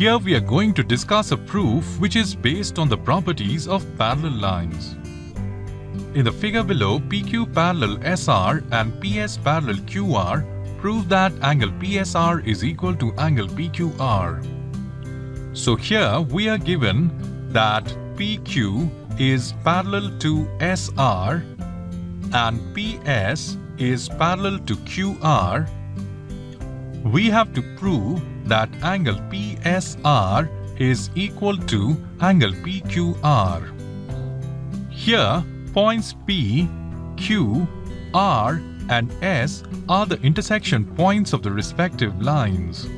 Here we are going to discuss a proof which is based on the properties of parallel lines. In the figure below, PQ parallel SR and PS parallel QR prove that angle PSR is equal to angle PQR. So here we are given that PQ is parallel to SR and PS is parallel to QR. We have to prove that angle PSR is equal to angle PQR. Here, points P, Q, R and S are the intersection points of the respective lines.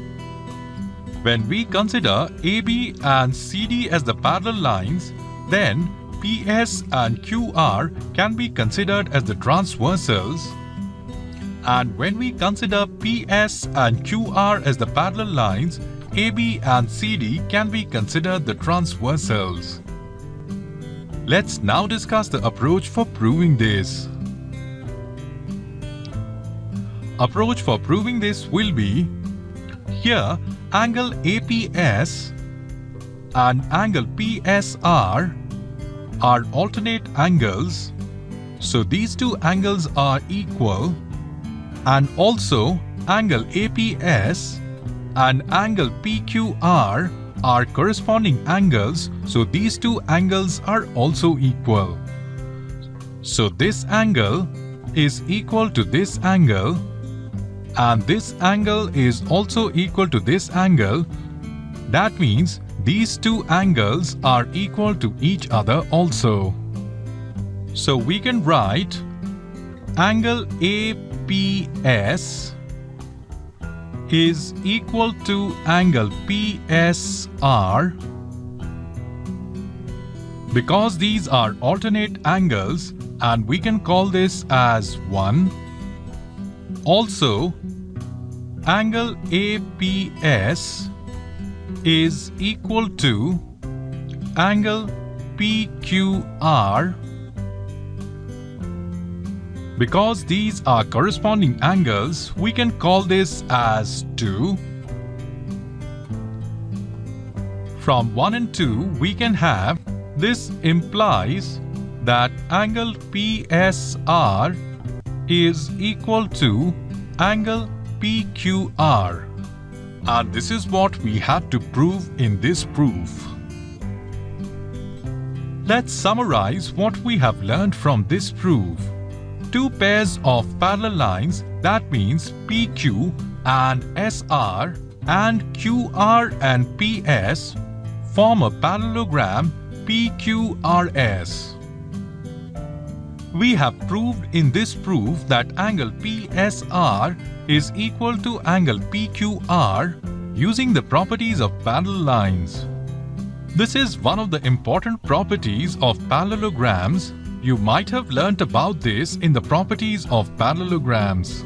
When we consider AB and CD as the parallel lines, then PS and QR can be considered as the transversals and when we consider PS and QR as the parallel lines, AB and CD can be considered the transversals. Let's now discuss the approach for proving this. Approach for proving this will be here angle APS and angle PSR are alternate angles so these two angles are equal and also angle APS and angle PQR are corresponding angles so these two angles are also equal. So this angle is equal to this angle and this angle is also equal to this angle. That means these two angles are equal to each other also. So we can write angle APS is equal to angle PSR because these are alternate angles and we can call this as 1. Also, angle APS is equal to angle PQR because these are corresponding angles, we can call this as 2. From 1 and 2, we can have this implies that angle PSR is equal to angle PQR. And this is what we had to prove in this proof. Let's summarize what we have learned from this proof two pairs of parallel lines that means PQ and SR and QR and PS form a parallelogram PQRS. We have proved in this proof that angle PSR is equal to angle PQR using the properties of parallel lines. This is one of the important properties of parallelograms you might have learnt about this in the properties of parallelograms.